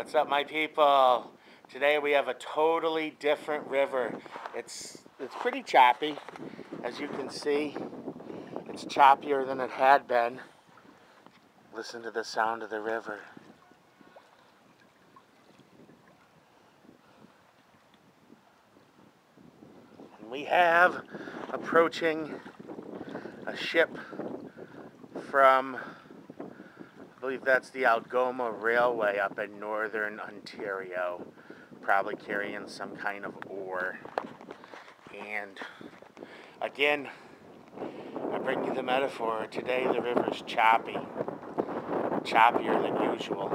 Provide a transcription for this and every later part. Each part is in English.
What's up, my people? Today we have a totally different river. It's it's pretty choppy, as you can see. It's choppier than it had been. Listen to the sound of the river. And we have approaching a ship from I believe that's the Algoma Railway up in northern Ontario, probably carrying some kind of ore. And again, I bring you the metaphor. Today the river's choppy, choppier than usual.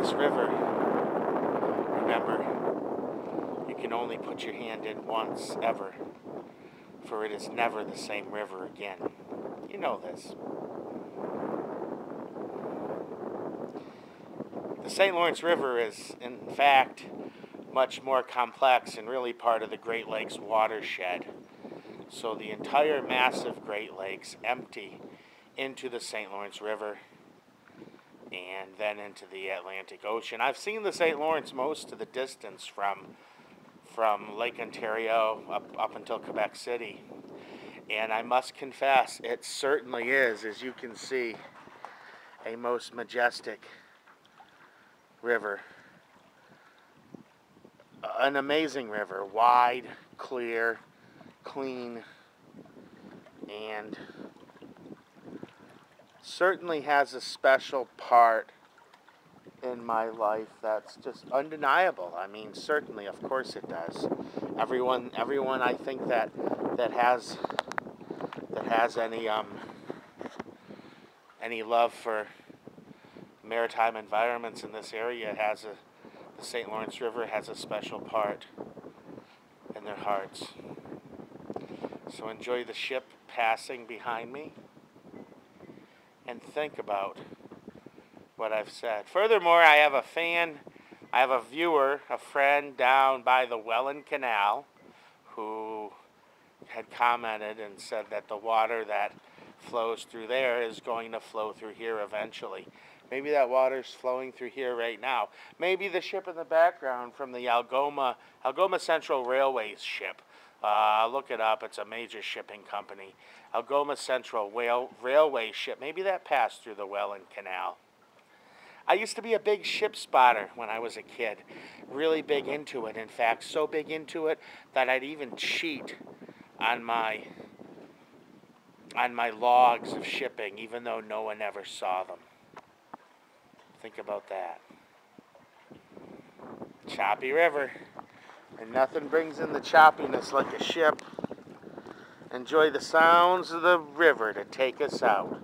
This river, remember, you can only put your hand in once ever, for it is never the same river again. You know this. The St. Lawrence River is, in fact, much more complex and really part of the Great Lakes watershed. So the entire massive Great Lakes empty into the St. Lawrence River and then into the Atlantic Ocean. I've seen the St. Lawrence most of the distance from from Lake Ontario up, up until Quebec City. And I must confess, it certainly is, as you can see, a most majestic river. An amazing river, wide, clear, clean, and certainly has a special part in my life that's just undeniable. I mean, certainly, of course it does. Everyone, everyone, I think that that has that has any um any love for maritime environments in this area has a the St. Lawrence River has a special part in their hearts. So enjoy the ship passing behind me and think about what I've said. Furthermore, I have a fan, I have a viewer, a friend down by the Welland Canal who had commented and said that the water that flows through there is going to flow through here eventually. Maybe that water's flowing through here right now. Maybe the ship in the background from the Algoma, Algoma Central Railways ship. Uh, look it up. It's a major shipping company. Algoma Central Rail, Railway ship. Maybe that passed through the Welland Canal. I used to be a big ship spotter when I was a kid. Really big into it. In fact, so big into it that I'd even cheat on my on my logs of shipping, even though no one ever saw them. Think about that. Choppy river. And nothing brings in the choppiness like a ship. Enjoy the sounds of the river to take us out.